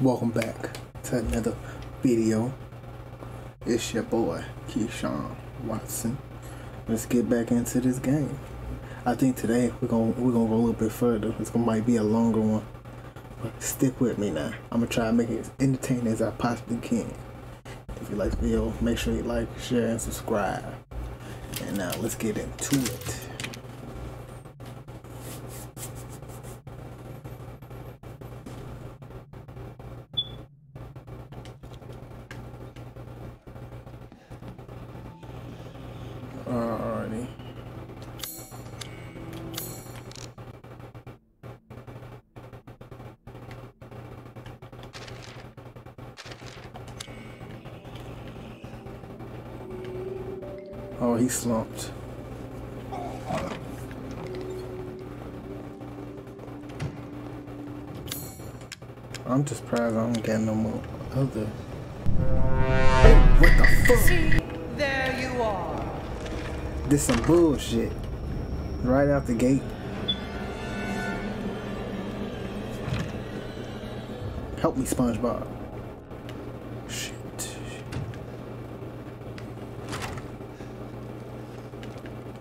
Welcome back to another video. It's your boy, Kesean Watson. Let's get back into this game. I think today we're gonna we're gonna go a little bit further. It's gonna might be a longer one. But stick with me now. I'm gonna try to make it as entertaining as I possibly can. If you like the video, make sure you like, share, and subscribe. And now let's get into it. Slumped. I'm just surprised I don't get no more other. What the fuck? See, there you are. This some bullshit. Right out the gate. Help me, SpongeBob. Shit.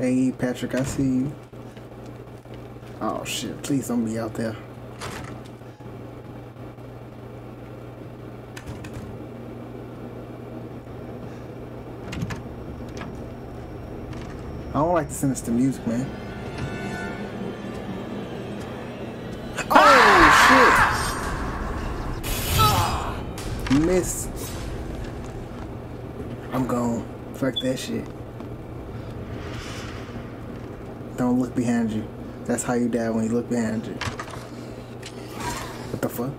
Hey, Patrick, I see you. Oh shit! Please don't be out there. I don't like the sinister music, man. Oh shit! Miss. I'm gone. Fuck that shit. Don't look behind you. That's how you die when you look behind you. What the fuck?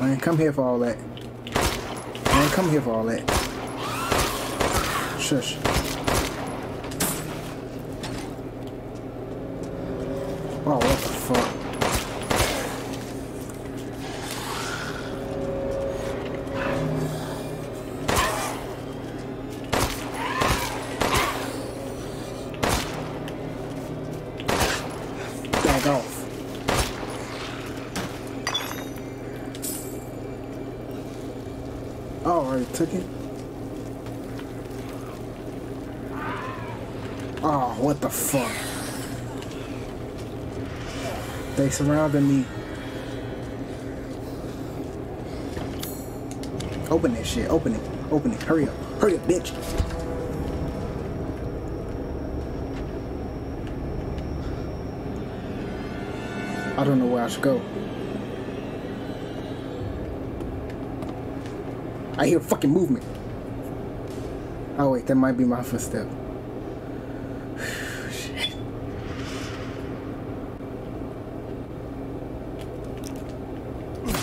I ain't come here for all that. I ain't come here for all that. Shush. Oh, what the fuck? Back off. Oh, already took it? Oh, what the fuck? They surrounded me. Open that shit. Open it. Open it. Hurry up. Hurry up, bitch. I don't know where I should go. I hear fucking movement. Oh wait, that might be my footstep. Shit. Please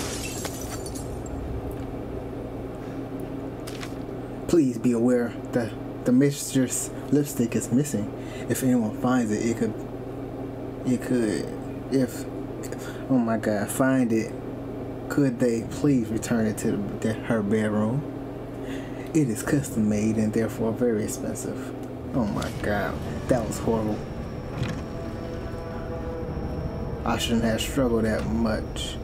be aware that the mistress lipstick is missing. If anyone finds it, it could, it could, if, oh my god, find it. Could they please return it to the, her bedroom? It is custom made and therefore very expensive. Oh my god, that was horrible. I shouldn't have struggled that much.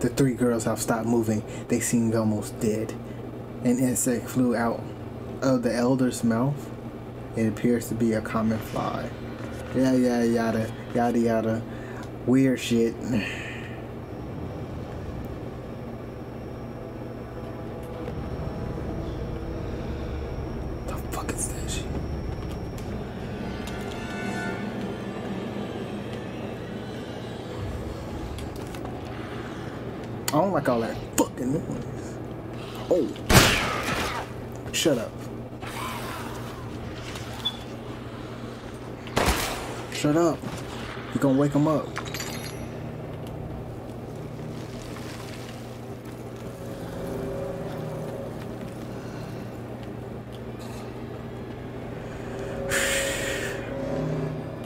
The three girls have stopped moving. They seemed almost dead. An insect flew out of the elder's mouth. It appears to be a common fly. Yeah, yeah, yada, yada, yada. Weird shit. wake him up.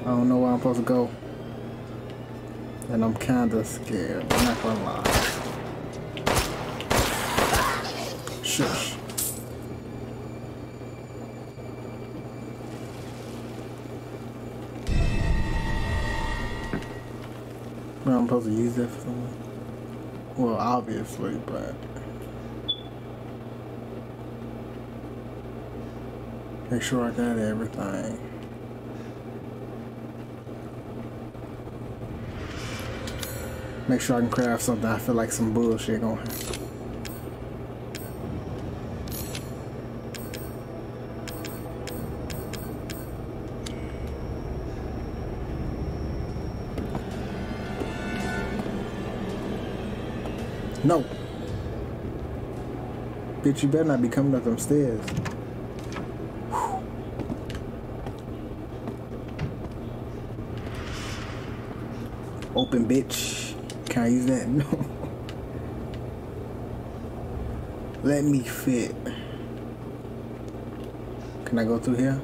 I don't know where I'm supposed to go. And I'm kinda scared. I'm not gonna lie. Shush. Supposed to use that for something. Well, obviously, but. Make sure I got everything. Make sure I can craft something. I feel like some bullshit gonna happen. No. Bitch, you better not be coming up them stairs. Whew. Open, bitch. Can I use that? No. Let me fit. Can I go through here?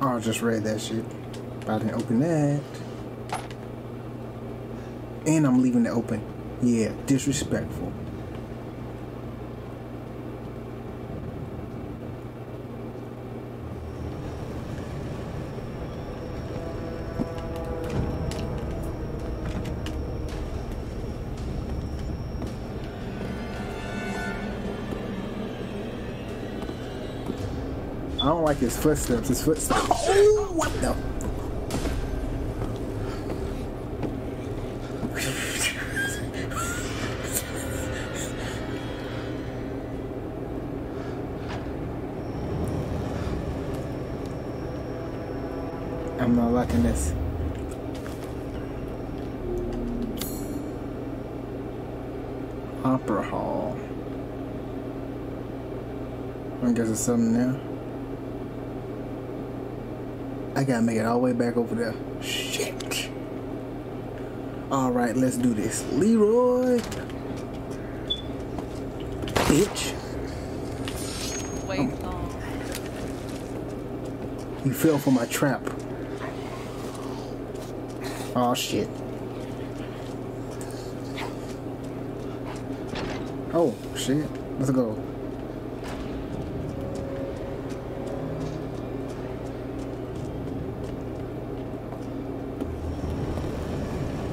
Oh, I just read that shit. But I didn't open that. And I'm leaving it open. Yeah, disrespectful. I don't like his footsteps. His footsteps. Oh, what the? I'm not liking this. Opera Hall. I guess it's something there. I gotta make it all the way back over there. Shit. Alright, let's do this. Leroy! Bitch. Wait long. Um, you fell for my trap. Oh shit. Oh shit. Let's go.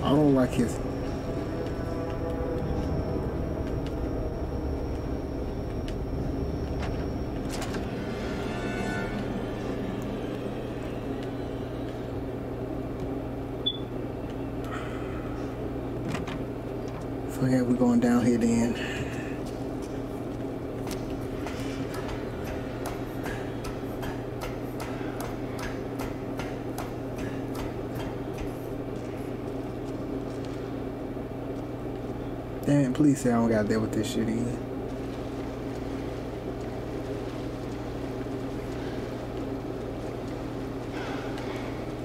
I don't like his. Please say I don't gotta deal with this shit again.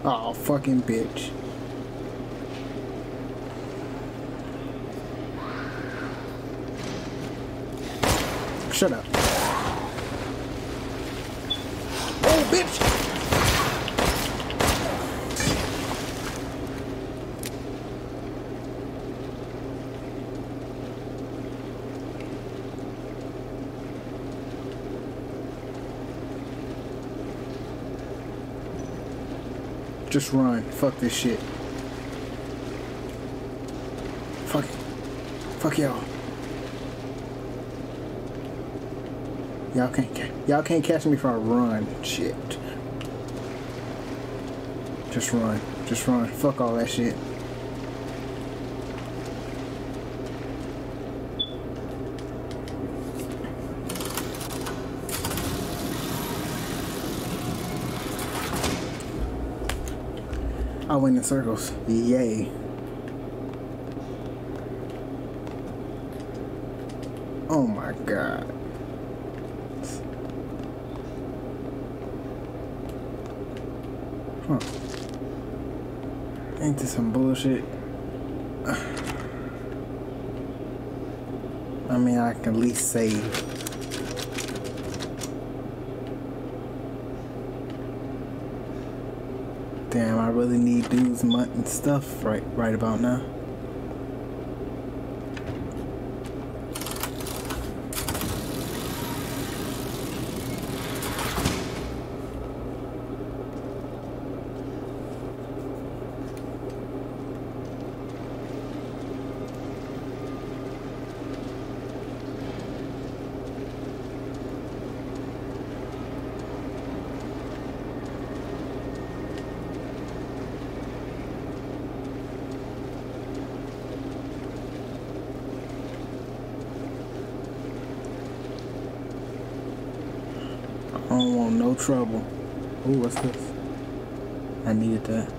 Oh, fucking bitch. Shut up. Oh, bitch! Just run. Fuck this shit. Fuck. Fuck y'all. Y'all can't y'all can't catch me if I run. Shit. Just run. Just run. Fuck all that shit. Went in circles. Yay. Oh my god. Huh. Ain't this some bullshit? I mean, I can at least save. Damn, I really need and stuff right, right about now. I don't want no trouble. Ooh, what's this? I needed that.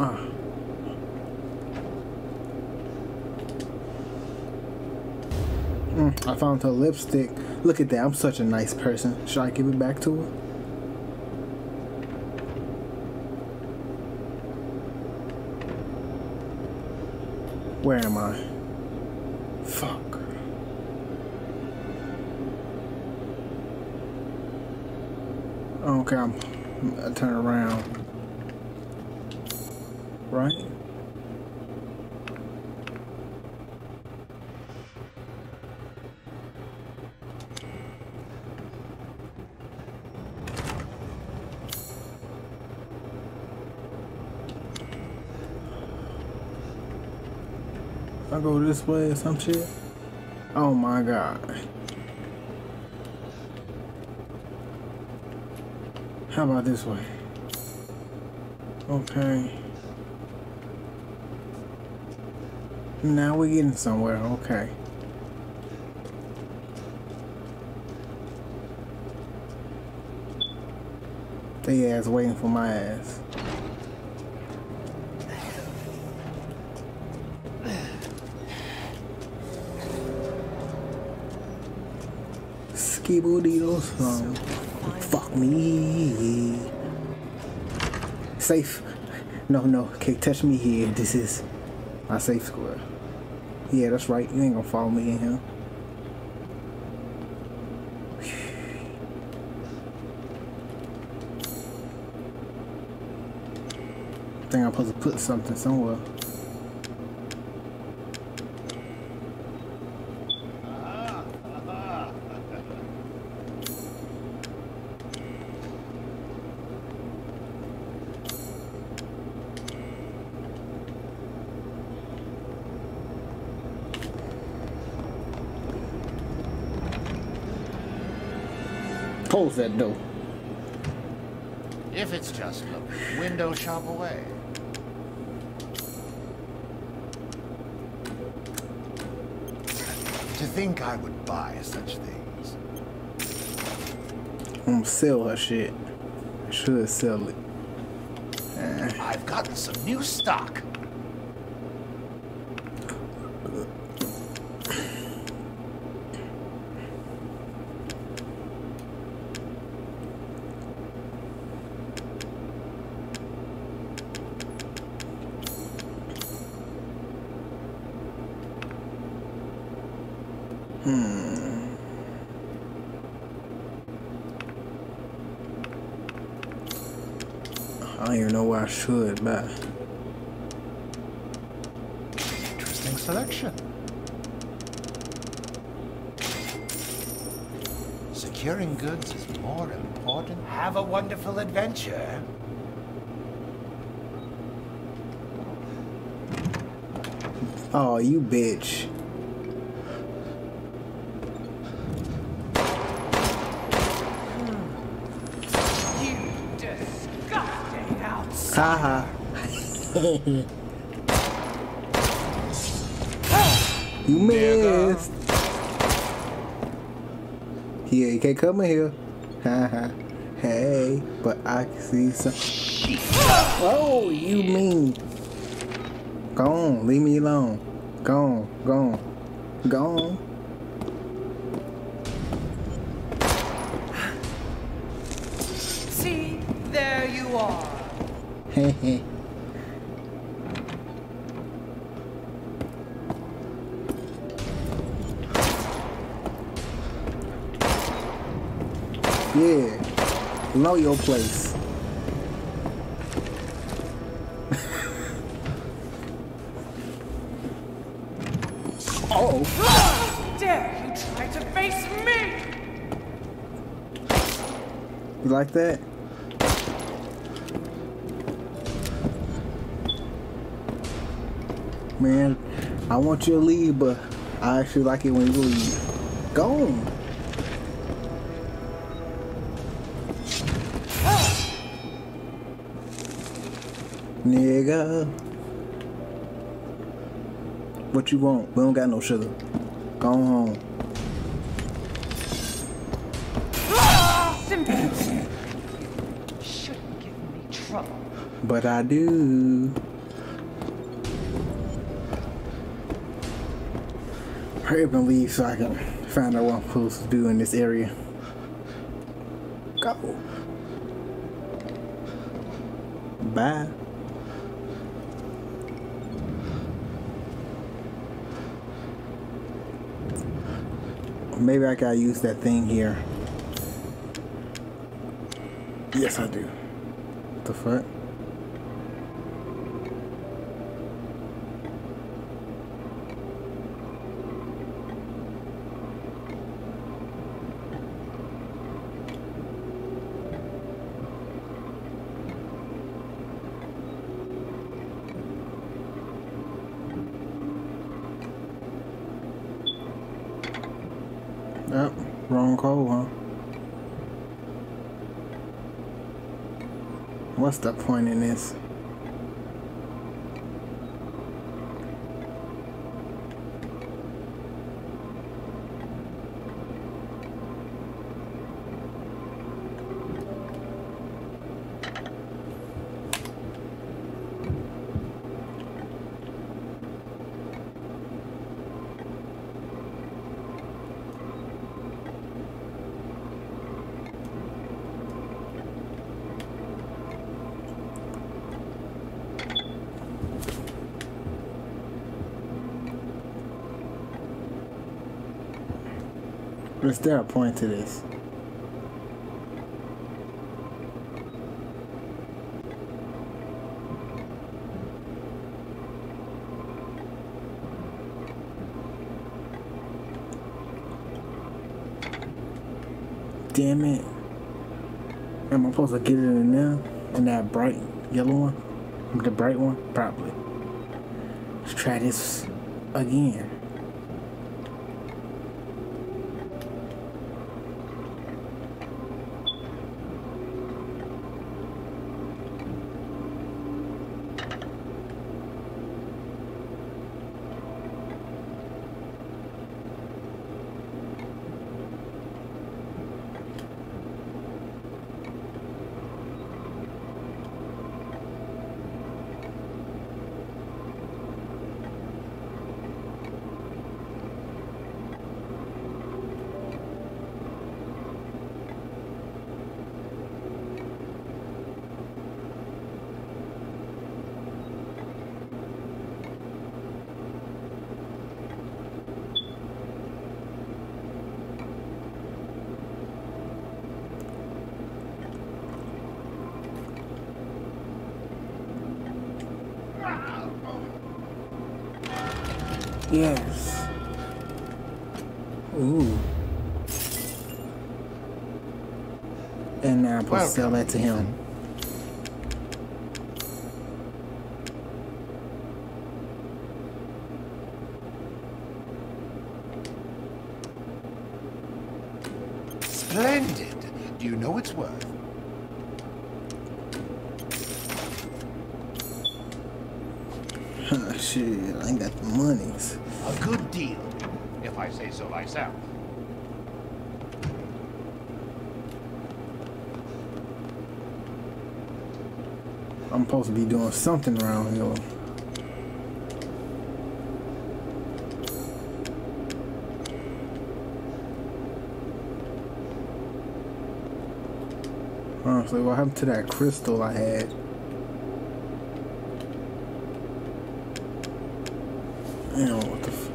Ah. Mm, I found her lipstick. Look at that. I'm such a nice person. Should I give it back to her? Where am I? Fuck. Okay, I'm. I turn around. Right? I go this way or some shit. Oh my god. How about this way? Okay. Now we're getting somewhere, okay. They ass waiting for my ass. Skibooditos, um, fuck me. Safe. No, no, can't touch me here. This is my safe square. Yeah, that's right. You ain't gonna follow me in here. think I'm supposed to put something somewhere. That door. If it's just a window shop away. To think I would buy such things. I'm gonna sell her shit. I should have sell it. I've gotten some new stock. I don't even know where I should, but Interesting selection. Securing goods is more important. Have a wonderful adventure. oh, you bitch. Hmm. You disgusting outsider. Haha. You missed. Yeah, you can't come in here. Haha. hey, but I can see some. Oh, you mean. Go on, leave me alone. Go on, go on, go on. See, there you are. Know your place. oh, Dare you try to face me? you like that? Man, I want you to leave, but I actually like it when you leave. Go on. Nigga. What you want? We don't got no sugar. Go home. Shouldn't give me trouble. But I do. Hurry up and leave so I can find out what I'm supposed to do in this area. Go. Bye. Maybe I gotta use that thing here. Yes, I do. What the fuck? Wrong huh? What's the point in this? Is there a point to this? Damn it. Am I supposed to get it in there? In that bright yellow one? The bright one? Probably. Let's try this again. Yes. Ooh. And now I'm supposed to sell that to him. Splendid. Do you know its worth? Huh, shit, I ain't got the monies. A good deal, I say so. I'm supposed to be doing something around here. Honestly, what happened to that crystal I had? You know what the f-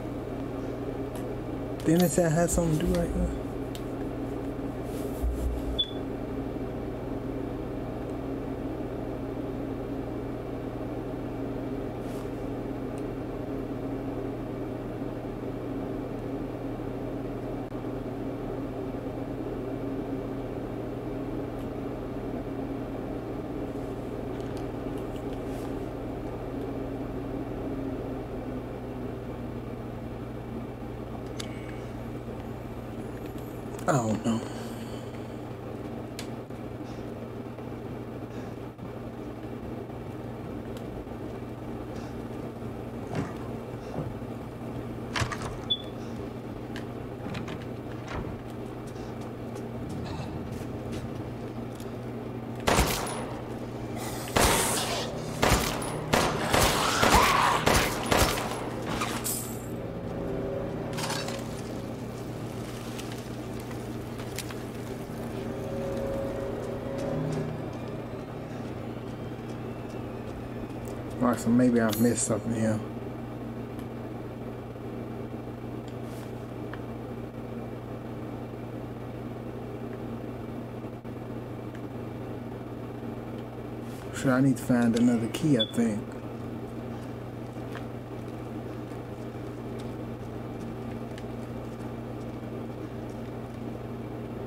Say I had something to do right here? Oh, I don't know. Alright, so maybe I missed something here. Sure, I need to find another key, I think.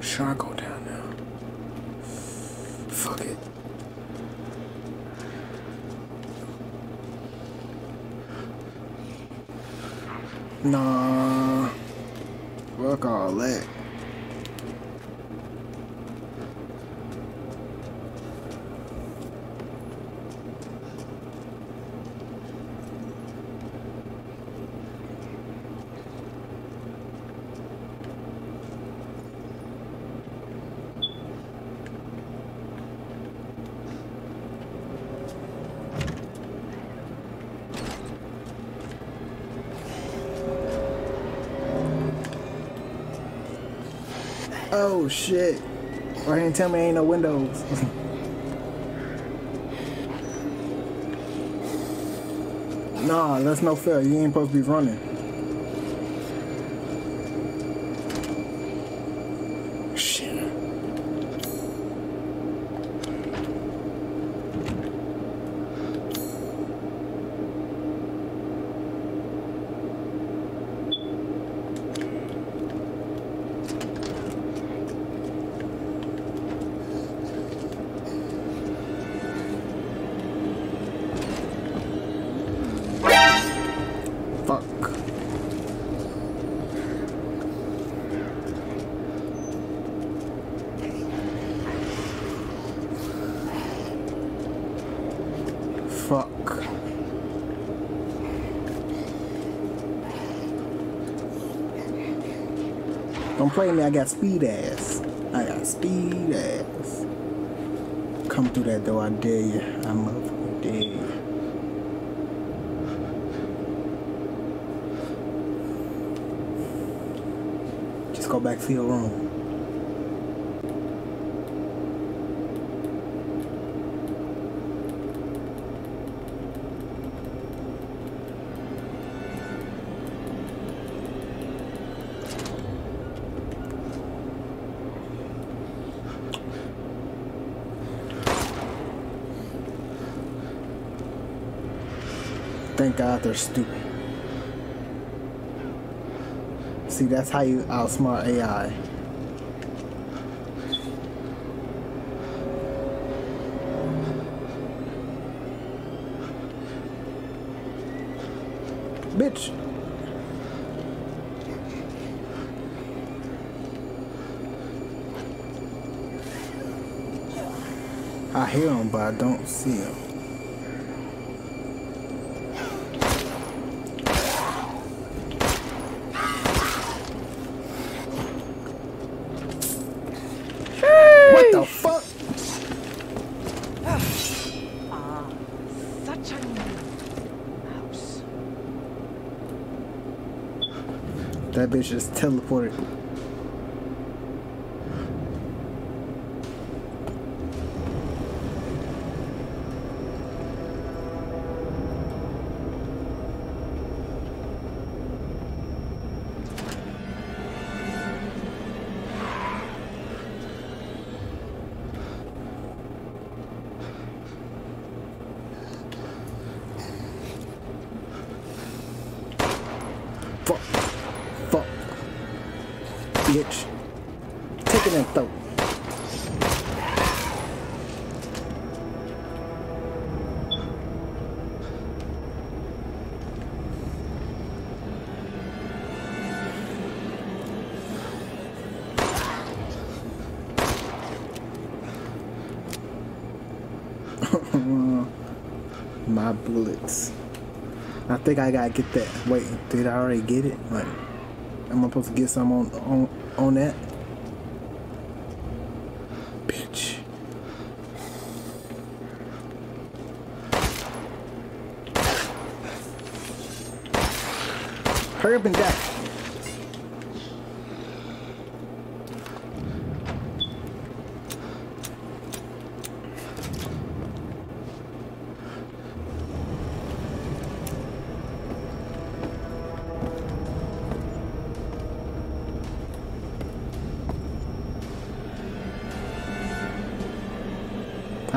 Should I go down now? Fuck it. Nah. Fuck all that. Oh shit. Why didn't tell me ain't no windows? nah, that's no fair. You ain't supposed to be running. Shit. Fuck. Fuck. Me, I got speed ass. I got speed ass. Come through that door, I dare you. I motherfucking dare you. Just go back to your room. Thank God they're stupid. See, that's how you outsmart AI. Bitch. I hear him, but I don't see him. Just teleported. Think I gotta get that. Wait, did I already get it? Like, am I supposed to get some on on on that? Bitch. Hurry up and die.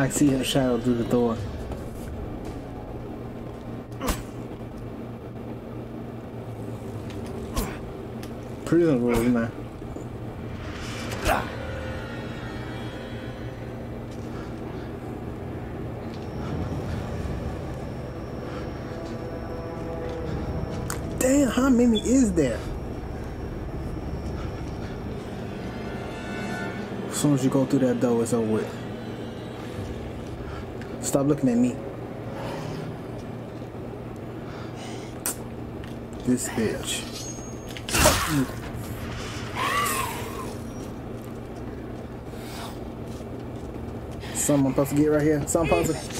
I see her shadow through the door. Prison rules, man. Damn, how many is there? As soon as you go through that door, it's over with. Stop looking at me. This bitch. Fuck you. Something I'm supposed to get right here. Something I'm supposed to.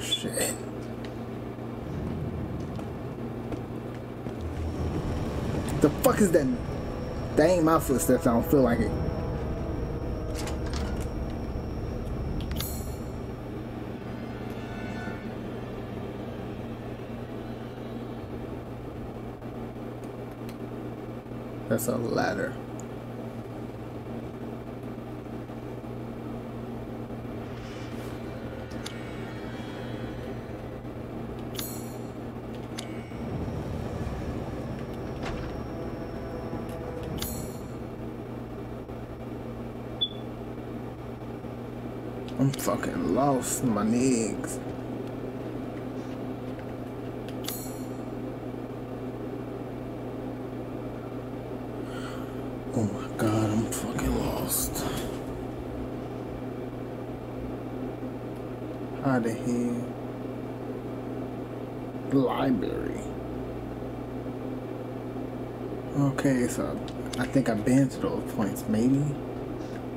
Shit. The fuck is that? That ain't my footsteps. I don't feel like it. That's a ladder. I'm fucking lost my niggas. Oh my god, I'm fucking lost. How the hell? Library. Okay, so I think I've been to those points, maybe?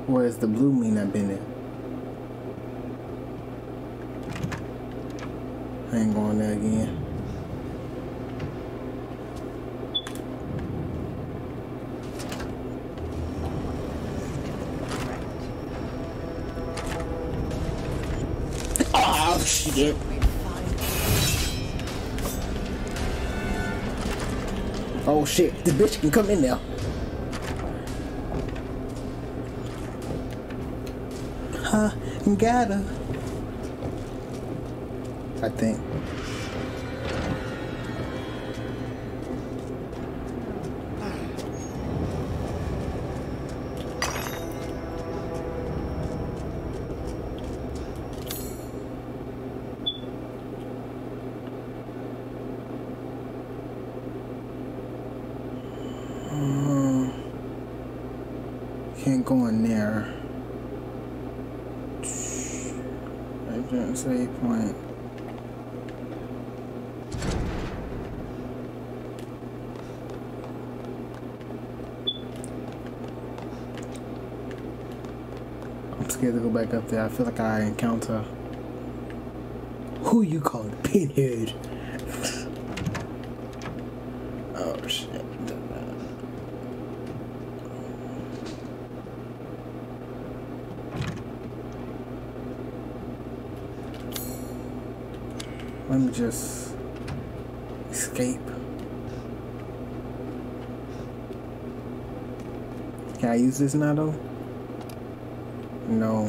Where's the blue mean I've been there? Ain't going there again. Oh shit. Oh shit, this bitch can come in there. Huh, got her. I think. Um, Can't go in there. I didn't say point. I'm scared to go back up there. I feel like I encounter who you call pinhead. oh shit. Let me just escape. Can I use this now though? No.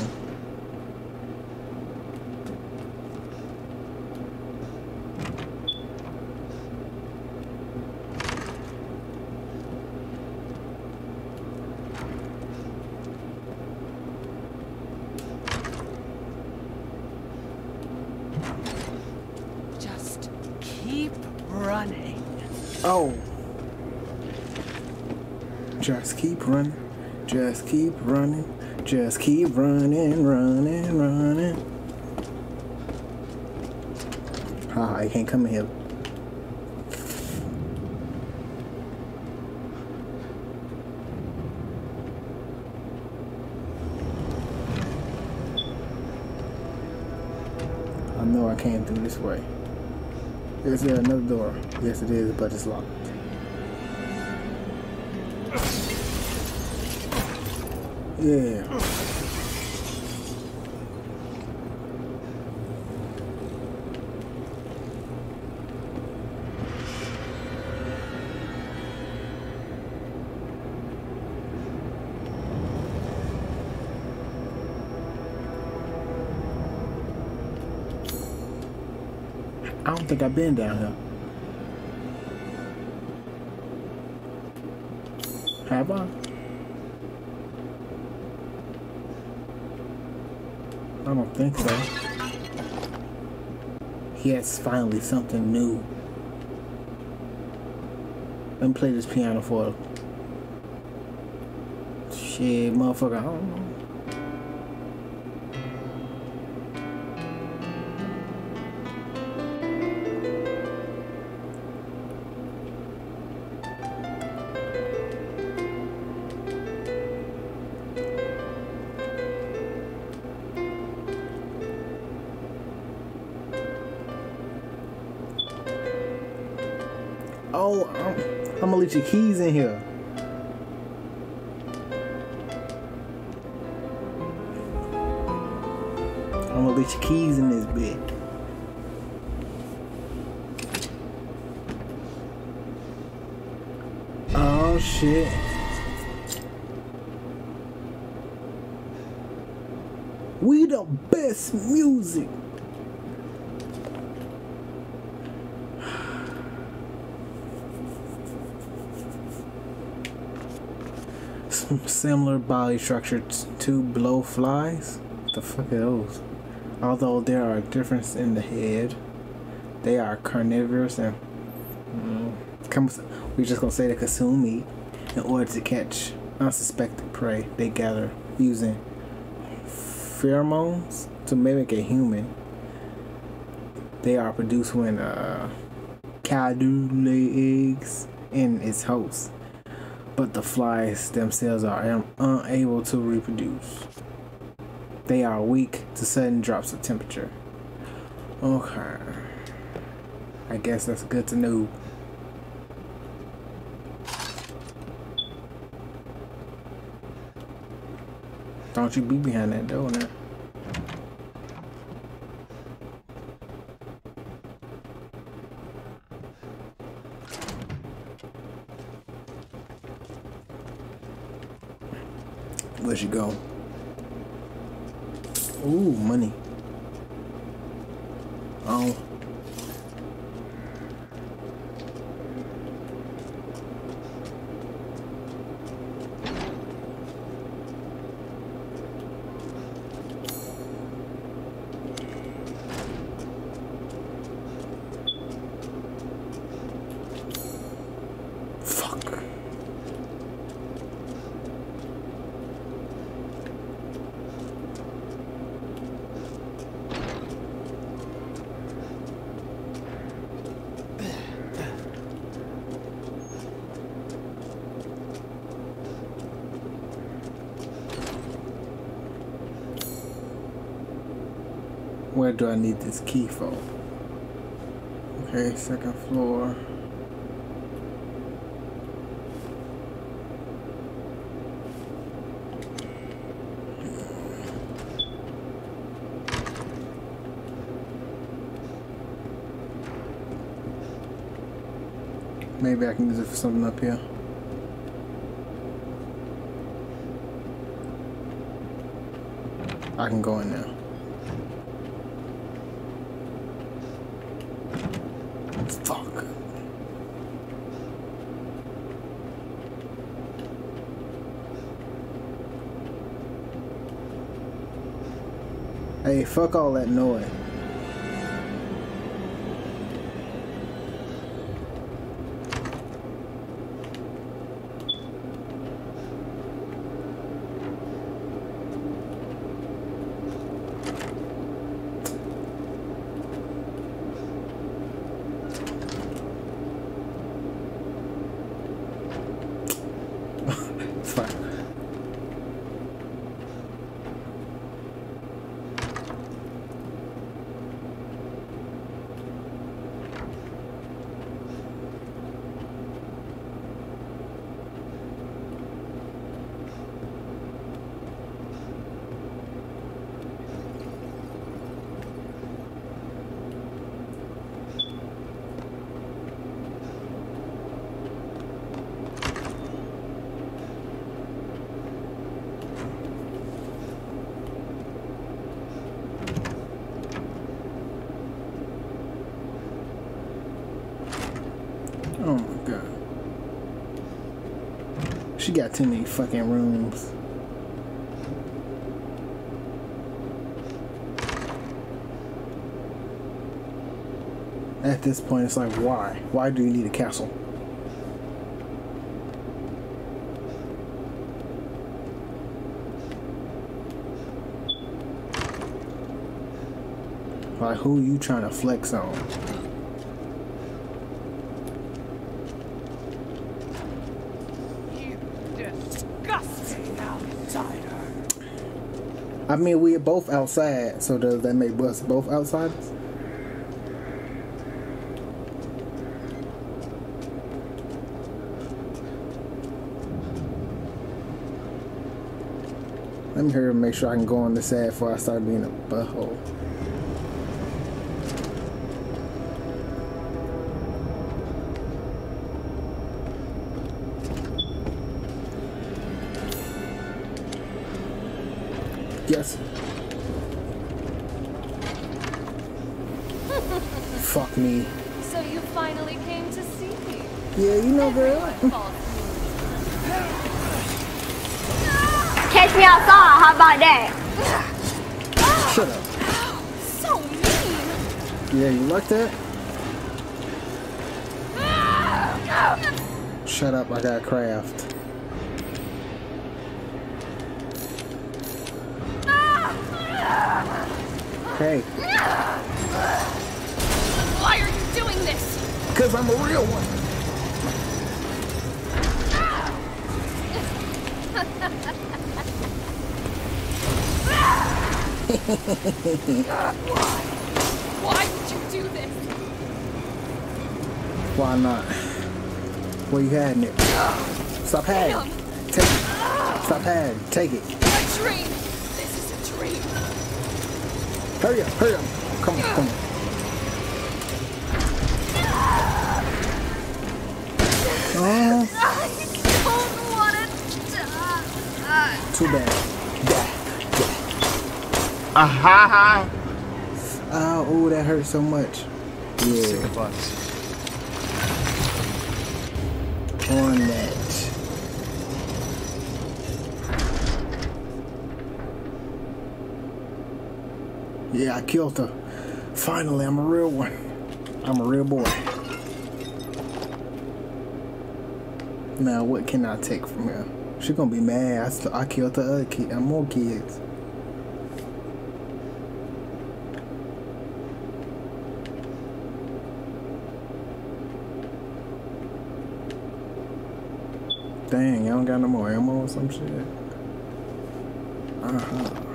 running. Oh. Just keep running. Just keep running. Just keep running, running, running. Haha, I can't come here. I know I can't do this way. Is there another door? Yes, it is, but it's locked. Yeah. I don't think I've been down here. Have I? I don't think so. Yes, finally something new. Let me play this piano for her. Shit, motherfucker, I don't know. Leave your keys in here. I'm gonna leave your keys in this bed. Oh shit. We the best music. Some similar body structure to blowflies. What the fuck are those? Although there are differences in the head, they are carnivorous and mm, comes. We're just gonna say they consume meat in order to catch unsuspected prey. They gather using pheromones to mimic a human. They are produced when uh, cow lay eggs in its host but the flies themselves are unable to reproduce. They are weak to sudden drops of temperature. Okay. I guess that's good to know. Don't you be behind that door now. You go? Ooh, money. Oh. Fuck. Where do I need this key for? Okay, second floor. Maybe I can use it for something up here. I can go in now. Fuck. Hey, fuck all that noise. god. She got too many fucking rooms. At this point, it's like, why? Why do you need a castle? Like, who are you trying to flex on? I mean, we are both outside, so does that make us both outsiders? Let me hurry and make sure I can go on the side before I start being a butthole. Yes. Fuck me. So you finally came to see me. Yeah, you know, girl. Everyone falls Catch me outside. How about that? Shut up. so mean. Yeah, you like that? Shut up, I got craft. Hey, Why are you doing this? because I'm a real one. Why would you do this? Why not? Where you hiding it? Stop hiding. Take it. Stop hiding. Take it. A dream. Hurry up, hurry up. Come on, come on. Oh, I don't want to die. too bad. Die. Aha! Ah, oh, ooh, that hurt so much. Yeah, Sick butts. on that. Yeah, I killed her. Finally, I'm a real one. I'm a real boy. Now, what can I take from her? She gonna be mad. I, I killed the other kid. and more kids. Dang, y'all don't got no more ammo or some shit. Uh huh.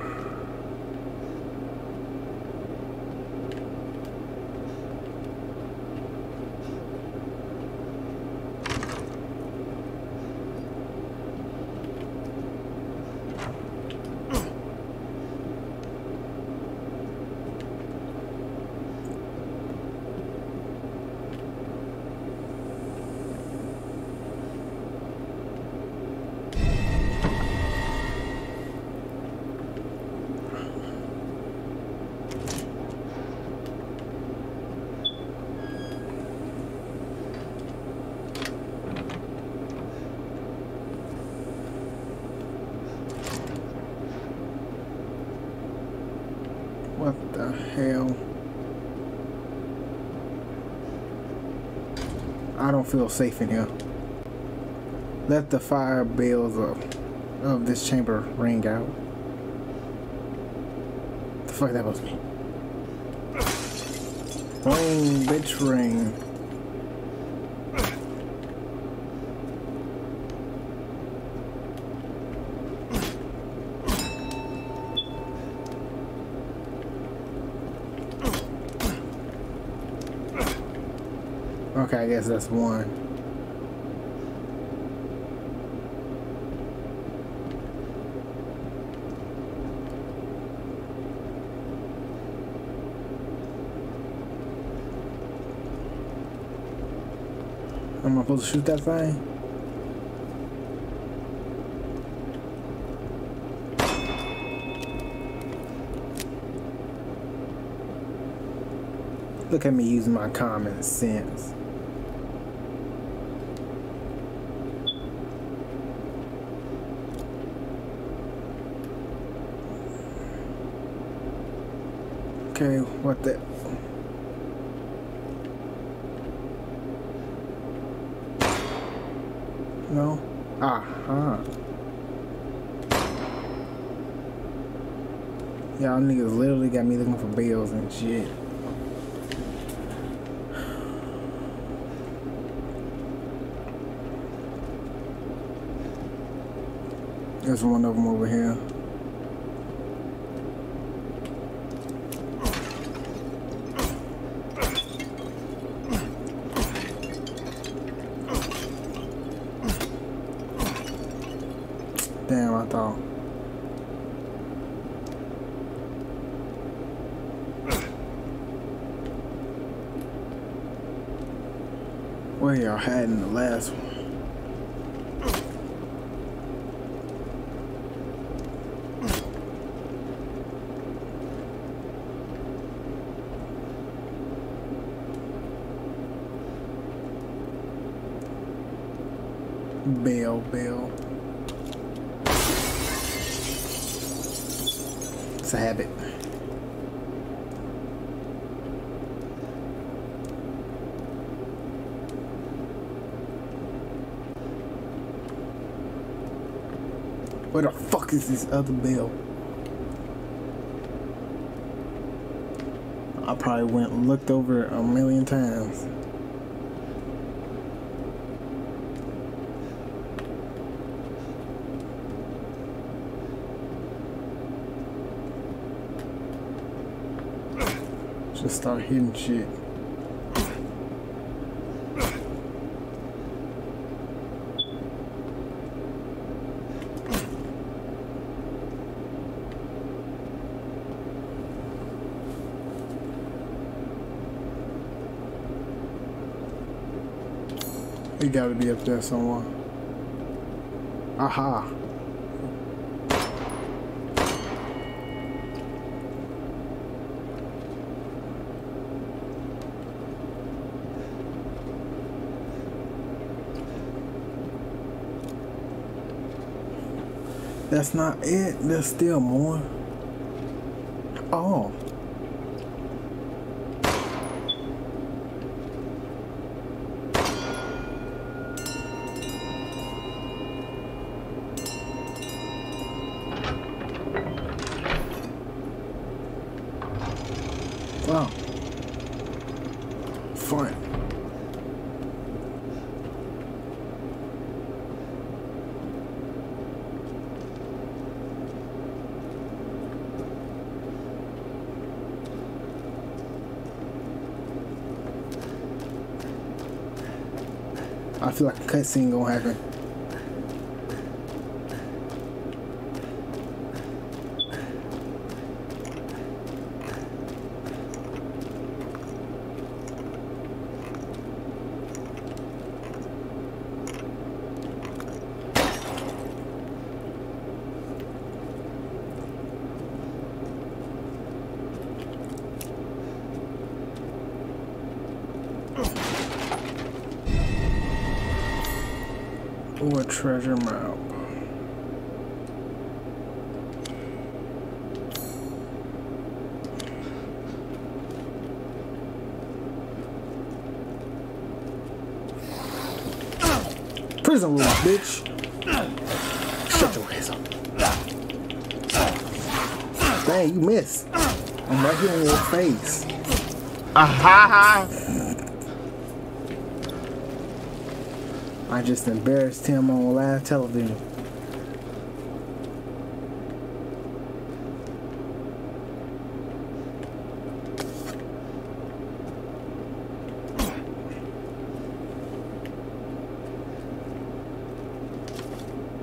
What the hell? I don't feel safe in here. Let the fire bells of, of this chamber ring out. The fuck that was me. Ring, bitch, ring. Okay, I guess that's one. Am I supposed to shoot that thing? Look at me using my common sense. What the? No? Uh-huh. Y'all niggas literally got me looking for bills and shit. There's one of them over here. Damn, I thought. Where y'all had in the last one? Bell, bell. It's a habit. Where the fuck is this other bell? I probably went and looked over a million times. Just start hitting shit. He gotta be up there somewhere. Aha. That's not it. There's still more. Oh. Wow. Fun. I feel like a cutscene gonna happen. Or treasure map. Prison rules, bitch. Shut your ass up. Dang, you missed. I'm right here in your face. I just embarrassed him on live television.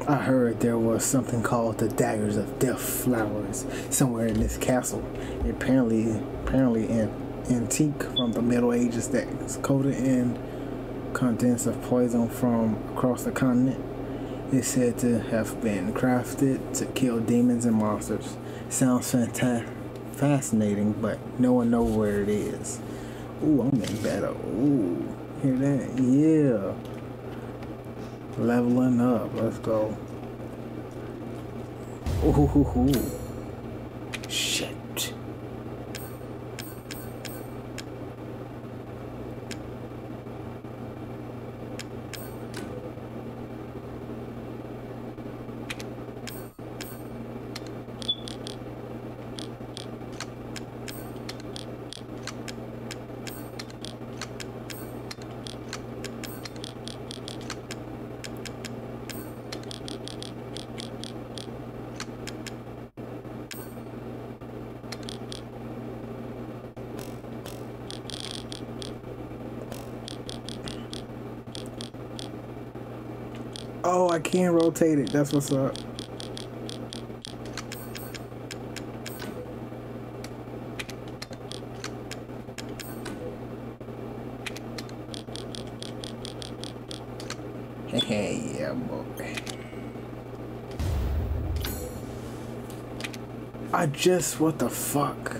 I heard there was something called the Daggers of Death Flowers somewhere in this castle. Apparently, apparently an antique from the Middle Ages that is coated in contents of poison from across the continent is said to have been crafted to kill demons and monsters. Sounds fanta- fascinating, but no one knows where it is. Ooh, I'm in battle. Ooh, hear that? Yeah. Leveling up. Let's go. Ooh, shit. Oh, I can rotate it. That's what's up. Hey, yeah, boy. I just, what the? Fuck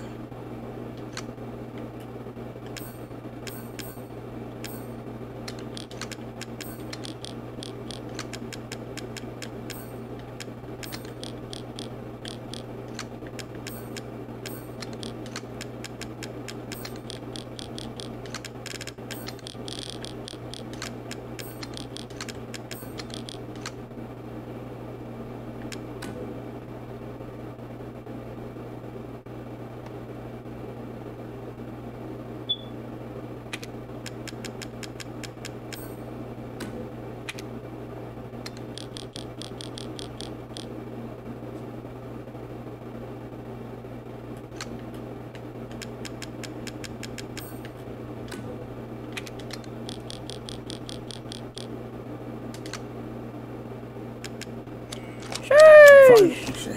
shit.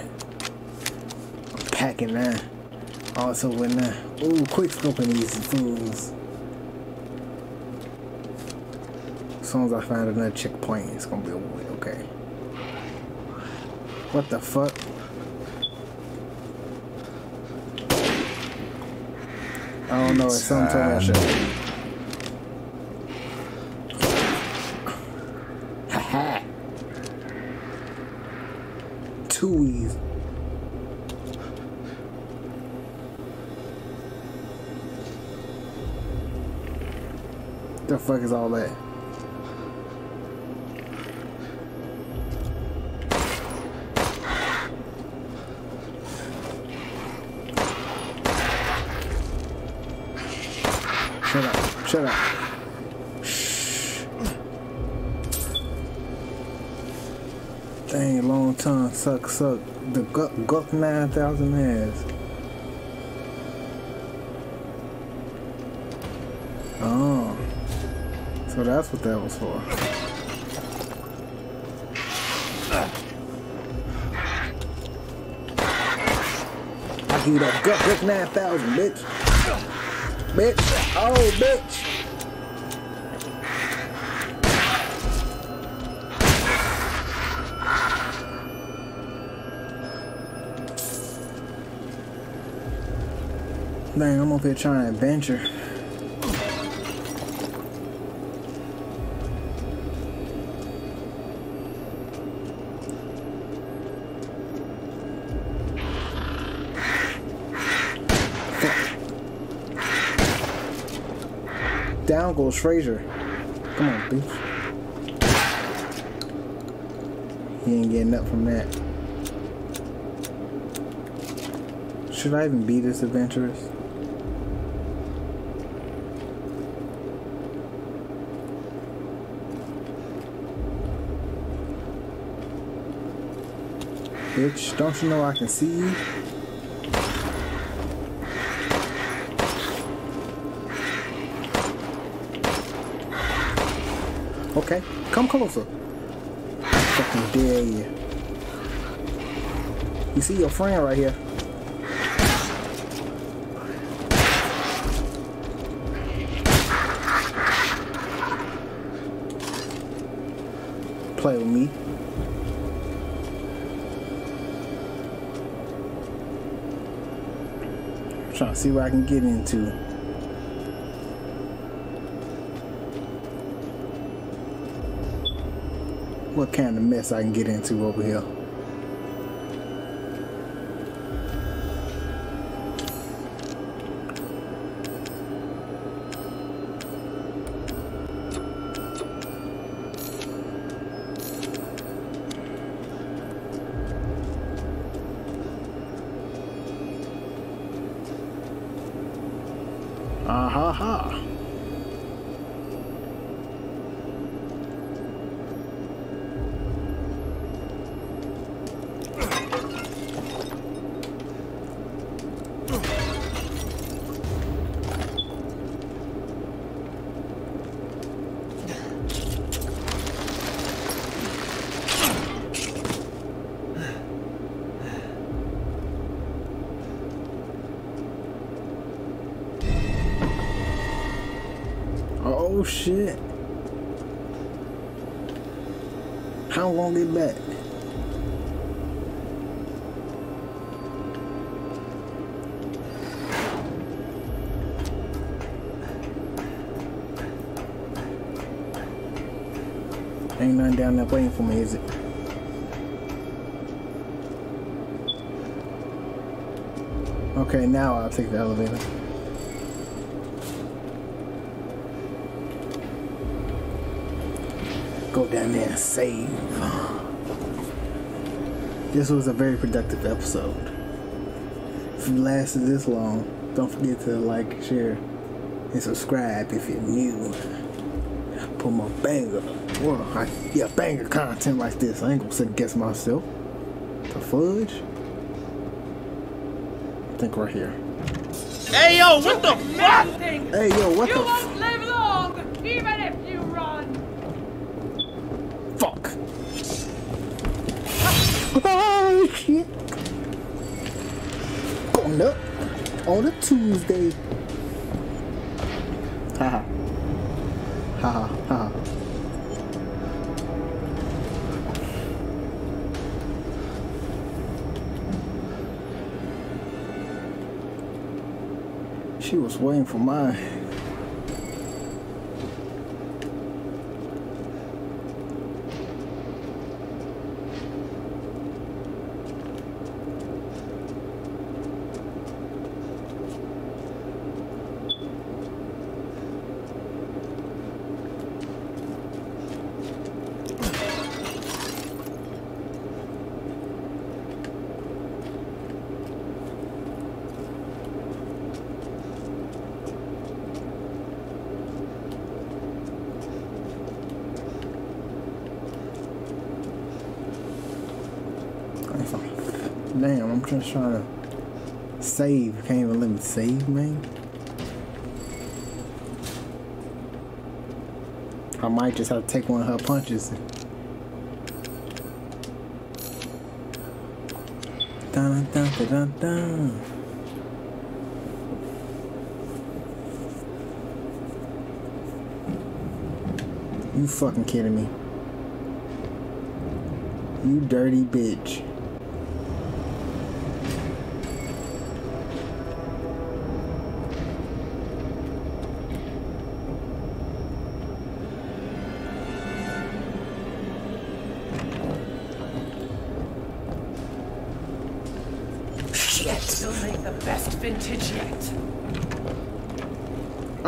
I'm packing that. Also with that. Ooh, quick scoping these fools. As soon as I find another checkpoint, it's gonna be okay. What the fuck? I don't know, it's something to that shit. Haha. Too easy. The fuck is all that? Shut up. Shut up. Shh. Dang, long tongue. Suck, suck. The Guck, Guck 9000 has. That's what that was for. I give you that Guck, Guck 9000, bitch. Bitch. Oh, bitch. Dang, I'm up here trying to adventure. Goes Fraser. Come on, bitch. He ain't getting up from that. Should I even be this adventurous? Bitch, don't you know I can see you? Okay, come closer. I fucking dare you. You see your friend right here. Play with me. I'm Trying to see what I can get into. What kind of mess I can get into over here. Oh shit. How long it back? Ain't nothing down there waiting for me, is it? Okay, now I'll take the elevator. Go down there and save. This was a very productive episode. If you lasted this long, don't forget to like, share, and subscribe if you're new. Put my banger, well, I, yeah, banger content like this. I ain't gonna second guess myself. The fudge. I think right here. Hey, yo, what the fuck? Hey, yo, what You the won't live long, even if you run. fuck? Oh shit! Going up on a Tuesday. Haha. Haha. Haha. She was waiting for mine. Damn, I'm trying to save. You can't even let me save, man. I might just have to take one of her punches. Dun, dun, dun, dun, dun. You fucking kidding me? You dirty bitch.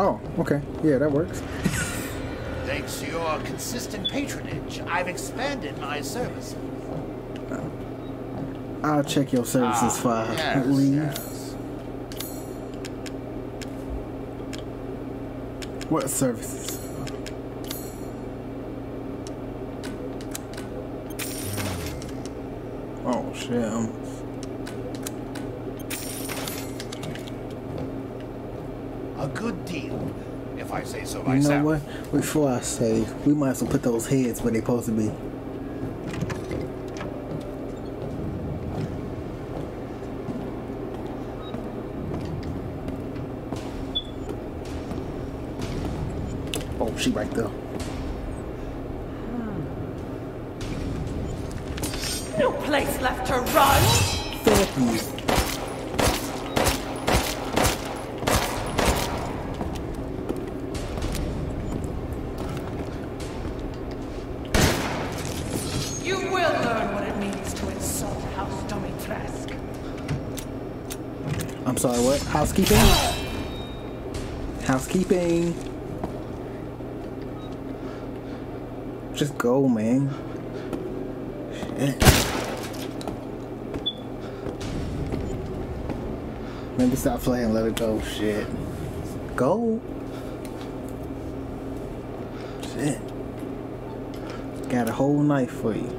Oh, okay. Yeah, that works. Thanks to your consistent patronage, I've expanded my services. I'll check your services Ah, file. yes, Leave. yes. What services? Oh shit A good deal, if You know what? Before I say, we might as well put those heads where they're supposed to be. Oh, she right there. Go. Shit. Go. Shit. Got a whole knife for you.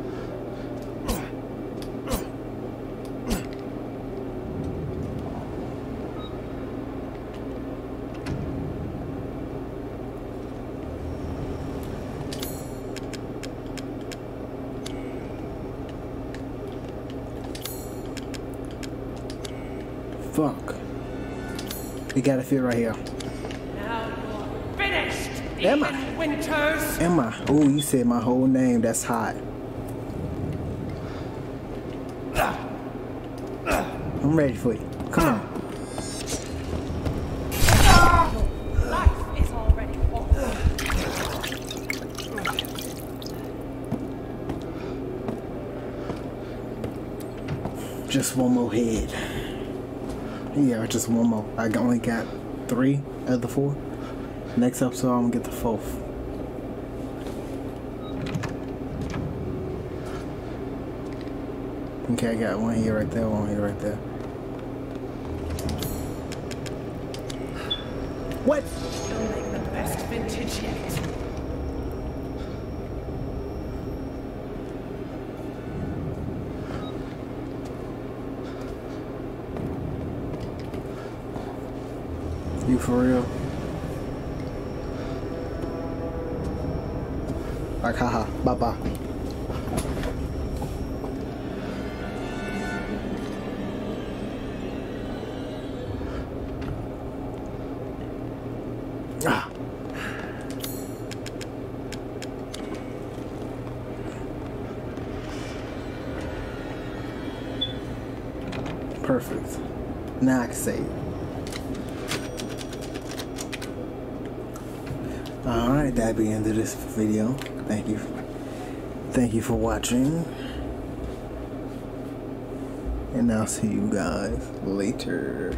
Fuck. We gotta fit right here. Finished. I? Winters. I? Oh, you said my whole name. That's hot. I'm ready for you. Come on. Just one more head. Yeah, just one more. I only got three of the four. Next episode, I'm gonna get the fourth. Okay, I got one here, right there, one here, right there. What? You'll make the best vintage yet. You for real? Like, haha, bye bye. Ah. Perfect. Now I can save. The end of this video. Thank you. Thank you for watching. And I'll see you guys later.